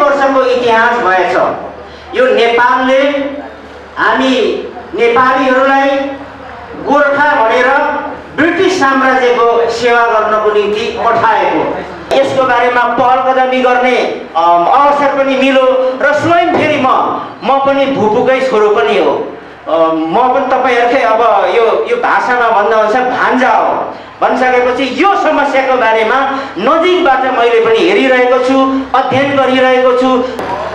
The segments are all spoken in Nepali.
वर्षको इतिहास भएछ। यो नेपालले हामी नेपालीहरूलाई गोर्खा भनेर ब्रिटिस साम्राज्यको सेवा गर्नको निम्ति पठाएको। यसको बारेमा पहल कदमी गर्ने अवसर पनि मिलो र स्वयं फेरि म म पनि भुपुकै छोरो पनि हो। म पनि तपाईँहरूकै अब यो यो भाषामा भन्दा अनुसार भान्जा हो। भनिसकेपछि यो समस्याको बारेमा नजिकबाट मैले पनि हेरिरहेको छु अध्ययन गरिरहेको छु।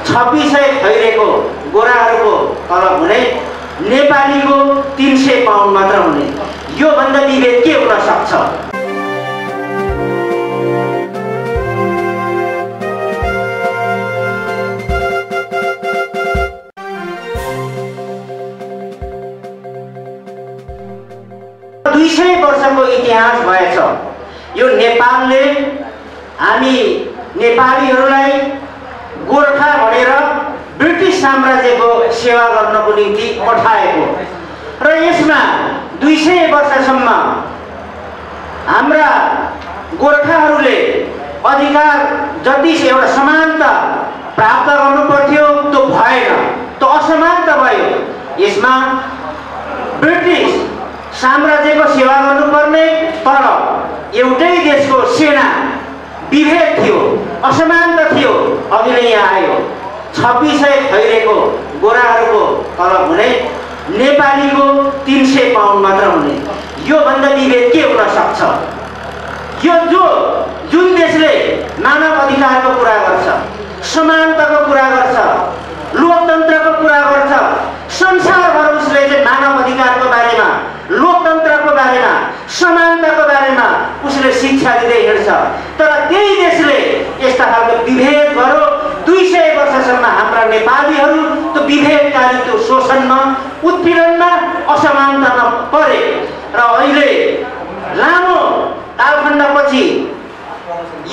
छब्बिस सय खैरेको गोराहरूको तलब हुने नेपालीको तिन सय पाउन्ड मात्र हुने। योभन्दा विभेद के हुन सक्छ? यो नेपालले हामी नेपालीहरूलाई गोर्खा भनेर ब्रिटिस साम्राज्यको सेवा गर्नको निम्ति पठाएको र यसमा दुई सय वर्षसम्म हाम्रा गोर्खाहरूले अधिकार जति एउटा समानता प्राप्त गर्नु पर्थ्यो त्यो भएन। त्यो असमानता भयो। यसमा ब्रिटिस साम्राज्यको सेवा गर्नुपर्ने तर एउटै देशको सेना विभेद थियो असमानता थियो अघि नै यहाँ आयो। छब्बिस सय खैरेको गोराहरूको तलब हुने नेपालीको तिन सय पाउन्ड मात्र हुने। योभन्दा विभेद के हुन सक्छ? यो जो जुन देशले मानव अधिकारको कुरा गर्छ समानताको कुरा गर्छ लोकतन्त्रको कुरा गर्छ संसारभर उसले चाहिँ मानव अधिकारको बारेमा लोकतन्त्रको बारेमा समानताको बारेमा उसले शिक्षा दिँदै हिँड्छ तर त्यही देशले यस्ता खालको विभेद गरो दुई सय वर्षसम्म हाम्रा नेपालीहरू त्यो विभेदकारी त्यो शोषणमा उत्पीडनमा असमानतामा परे। र अहिले लामो कालखण्डपछि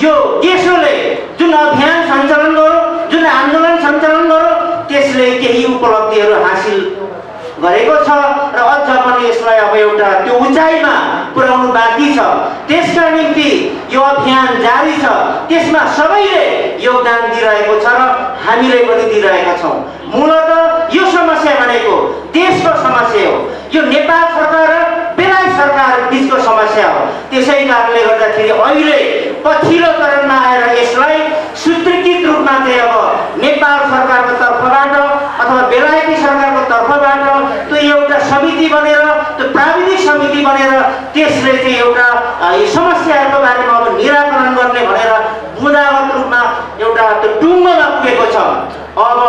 यो देशले जुन अभियान सञ्चालन गर्यो जुन आन्दोलन सञ्चालन गर्यो त्यसले केही उपलब्धिहरू हासिल गरेको छ। र अझ पनि यसलाई अब एउटा त्यो उचाइमा पुर्याउनु बाँकी छ। त्यसका निम्ति यो अभियान जारी छ। त्यसमा सबैले योगदान दिइरहेको छ र हामीले पनि दिइरहेका छौँ। मूलत यो समस्या भनेको देशको समस्या हो। यो नेपाल सरकार र बेलायत सरकार बिचको समस्या हो। त्यसै कारणले गर्दाखेरि अहिले पछिल्लो चरणमा आएर यसलाई सूत्रीकृत रूपमा चाहिँ अब नेपाल सरकारको तर्फबाट अथवा बेलायती सरकारको तर्फबाट त्यो एउटा समिति बनेर त्यो प्राविधिक समिति बनेर त्यसले चाहिँ एउटा अ, यो समस्याहरूको बारेमा अब निराकरण गर्ने भनेर बुदागत रूपमा एउटा त्यो टुङ्गोमा पुगेको छ अब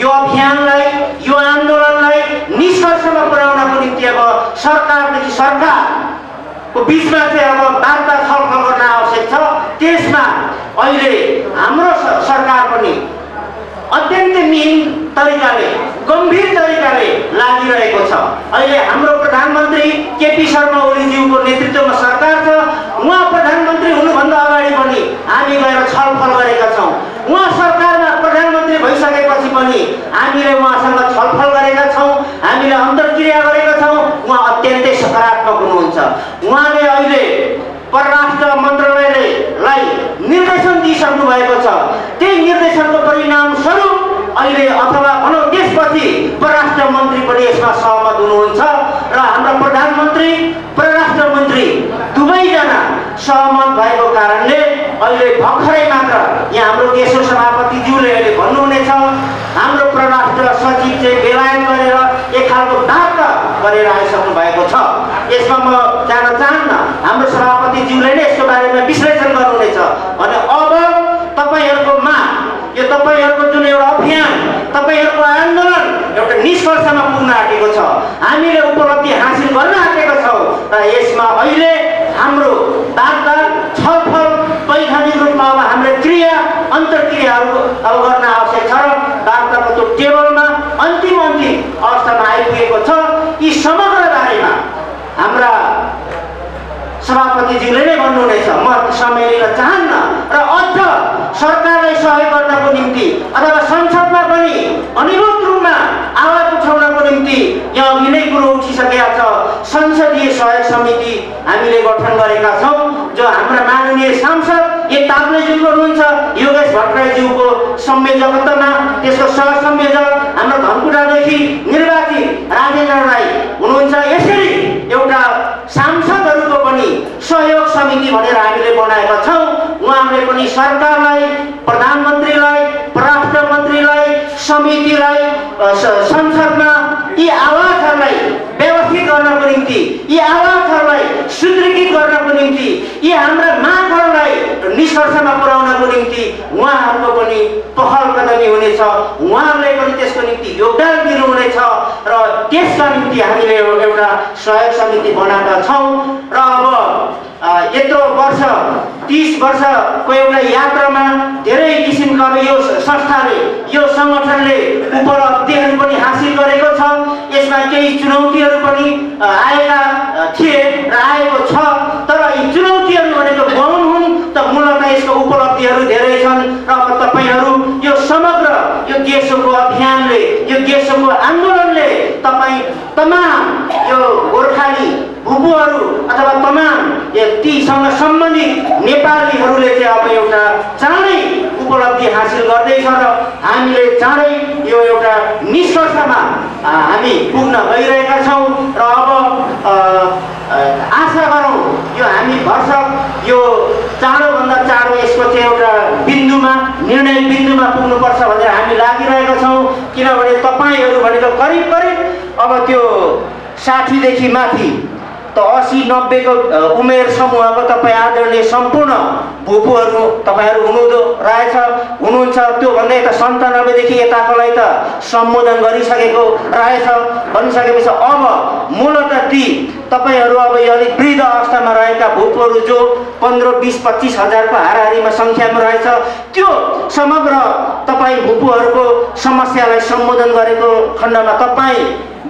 यो अभियानलाई यो आन्दोलनलाई निष्कर्षमा पुर्याउनको निम्ति अब सरकारदेखि सरकारको बिचमा चाहिँ अब वार्ता छलफल गर्न आवश्यक छ। त्यसमा अहिले हाम्रो सरकार पनि अत्यन्त मिहिन तरिकाले गम्भीर तरिकाले लागिरहेको छ। अहिले हाम्रो प्रधानमन्त्री केपी शर्मा ओलीज्यूको नेतृत्वमा सरकार छ। उहाँ प्रधानमन्त्री हुनुभन्दा अगाडि पनि हामी गएर छलफल गरेका छौँ उहाँ सरकारमा प्रधानमन्त्री भइसकेपछि पनि हामीले उहाँसँग छलफल गरेका छौँ हामीले अन्तर्क्रिया गरेका छौँ। उहाँ अत्यन्तै सकारात्मक हुनुहुन्छ। उहाँले अहिले परराष्ट्र मन्त्रालयलाई निर्देशन दिइसक्नु भएको छ। त्यही निर्देशनको परिणाम स्वरूप अहिले अथवा भनौँ त्यसपछि परराष्ट्र मन्त्री पनि यसमा सहमत हुनुहुन्छ र हाम्रा प्रधानमन्त्री परराष्ट्र मन्त्री दुवैजना सहमत भएको कारणले अहिले भर्खरै मात्र यहाँ हाम्रो देशको सभापतिज्यूले अहिले भन्नुहुनेछ। हाम्रो परराष्ट्र सचिव चाहिँ बेलायत गरेर एक खालको दार्ता गरेर आइसक्नु भएको छ। यसमा म जान चाहन्न हाम्रो सभापतिज्यूले नै यसको बारेमा विश्लेषण गर्नुहुनेछ। भने अब तपाईँहरूको माग यो तपाईँहरूको जुन एउटा अभियान तपाईँहरूको आन्दोलन एउटा निष्कर्षमा पुग्न आँटेको छ। हामीले उपलब्धि हासिल गर्न आँटेको छौँ र यसमा अहिले हाम्रो वार्ता छलफल वैधानिक रूपमा अब हाम्रो क्रिया अन्तर्क्रियाहरू अब गर्न आवश्यक छ र वार्ताको त्यो टेबलमा अन्तिम अन्तिम अवस्थामा आइपुगेको छ। यी समग्र बारेमा हाम्रा सभापतिज्यूले नै भन्नुहुनेछ म समय लिन चाहन्न र अझ सरकारलाई सहयोग गर्नको निम्ति अथवा संसदमा पनि अनिरुद्ध रूपमा आवाज उठाउनको निम्ति यहाँ अघि नै कुरो उठिसकेका छ। संसदीय सहयोग समिति हामीले गठन गरेका छौँ जो हाम्रा माननीय सांसद ए ताप्लेज्यूको हुनुहुन्छ योगेश भट्टराईज्यूको संयोजकत्वमा। त्यसको सह संयोजक हाम्रो धनकुटादेखि निर्वाचित राजेन्द्र राई हुनुहुन्छ। यसरी एउटा सांसदहरूको पनि सहयोग समिति भनेर हामीले बनाएका छौँ। उहाँहरूले पनि सरकारलाई प्रधानमन्त्रीलाई समितिलाई संसदमा यी आवाजहरूलाई व्यवस्थित गर्नको निम्ति यी आवाजहरूलाई सुदृढीकृत गर्नको निम्ति यी हाम्रा मागहरूलाई निष्कर्षमा पुर्याउनको निम्ति उहाँहरूको पनि पहल कदमी हुनेछ। उहाँहरूले पनि त्यसको निम्ति योगदान दिनुहुनेछ र त्यसका निम्ति हामीले एउटा सहयोग समिति बनाएका छौँ। र अब यत्रो वर्ष तिस वर्षको एउटा यात्रामा धेरै किसिमका अब यो संस्थाले यो सङ्गठनले उपलब्धिहरू पनि हासिल गरेको छ। यसमा केही चुनौतीहरू पनि आएका थिए र आएको छ। तर यी चुनौतीहरू भनेको गौण हुन् त मूलत यसको उपलब्धिहरू धेरै छन्। र अब तपाईँहरू यो गेसोको अभियानले यो गेसोको आन्दोलनले तपाईँ तमाम यो गोर्खाली भुपुहरू अथवा तमाम तीसँग सम्बन्धित नेपालीहरूले चाहिँ अब एउटा चाँडै उपलब्धि हासिल गर्दैछ र हामीले चाँडै यो एउटा निष्कर्षमा हामी पुग्न गइरहेका छौँ र अब आशा गरौँ यो हामी भर्सक यो चाँडोभन्दा चाँडो यसको चाहिँ एउटा निर्णय बिन्दुमा पुग्नुपर्छ भनेर हामी लागिरहेका छौँ। किनभने तपाईँहरू भनेको करिब करिब अब त्यो साठीदेखि माथि त असी नब्बेको उमेर समूहको तपाईँ आदरणीय सम्पूर्ण भुपुहरू तपाईँहरू हुनुहुँदो रहेछ हुनुहुन्छ। त्योभन्दा यता सन्तानब्बेदेखि यताकोलाई त सम्बोधन गरिसकेको रहेछ भनिसकेपछि अब मूलत ती तपाईँहरू अब यो अलिक वृद्ध अवस्थामा रहेका भूपहरू जो पन्ध्र बिस पच्चिस हजारको हाराहारीमा सङ्ख्यामा रहेछ त्यो समग्र तपाईँ भूपुहरूको समस्यालाई सम्बोधन गरेको खण्डमा तपाईँ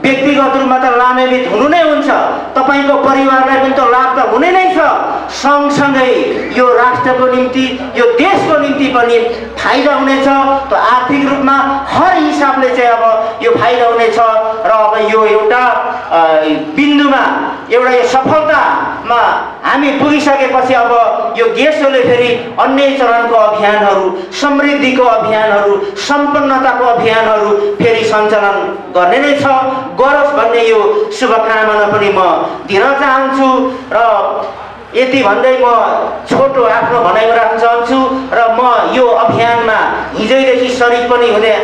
व्यक्तिगत रूपमा त लाभान्वित हुनु नै हुन्छ। तपाईँको परिवारलाई पनि त लाभ त हुने नै छ। सँगसँगै यो राष्ट्रको निम्ति यो देशको निम्ति पनि फाइदा हुनेछ। त आर्थिक रूपमा हर हिसाबले चाहिँ अब यो फाइदा हुनेछ। र अब यो एउटा बिन्दुमा एउटा यो सफलतामा हामी पुगिसकेपछि अब यो गेसोले फेरि अन्य चरणको अभियानहरू समृद्धिको अभियानहरू सम्पन्नताको अभियानहरू फेरि सञ्चालन गर्ने नै छ। गरोस् भन्ने यो शुभकामना पनि म दिन चाहन्छु र यति भन्दै म छोटो आफ्नो भनाइमा राख्न चाहन्छु र म यो अभियानमा हिजोदेखि सरिक पनि हुँदै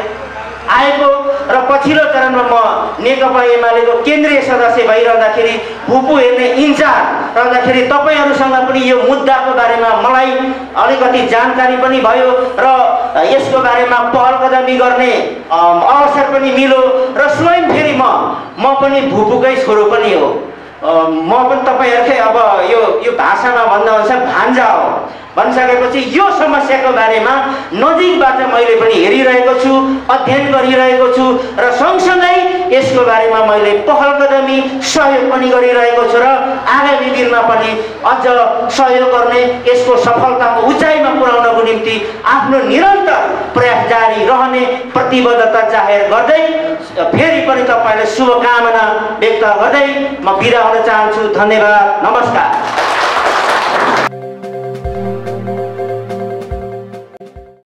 आएको। र पछिल्लो चरणमा म नेकपा एमालेको केन्द्रीय सदस्य भइरहँदाखेरि भुपु हेर्ने इन्चार्ज रहँदाखेरि तपाईँहरूसँग पनि यो मुद्दाको बारेमा मलाई अलिकति जानकारी पनि भयो र यसको बारेमा पहल कदमी गर्ने अवसर पनि मिल्यो र स्वयं फेरि म म पनि भुपुकै छोरो पनि हो। म पनि तपाईँहरूकै अब यो यो भाषामा भन्दा अनुसार भान्जा हो। भनिसकेपछि यो समस्याको बारेमा नजिकबाट मैले पनि हेरिरहेको छु अध्ययन गरिरहेको छु र सँगसँगै यसको बारेमा मैले पहल कदमी सहयोग पनि गरिरहेको छु र आगामी दिनमा पनि अझ सहयोग गर्ने यसको सफलताको उचाइमा पुर्याउनको निम्ति आफ्नो निरन्तर जारी रहने प्रतिबद्धता जाहेर गर्दै फेरि पनि तपाईँलाई शुभकामना व्यक्त गर्दै म बिदा हुन चाहन्छु। धन्यवाद। नमस्कार।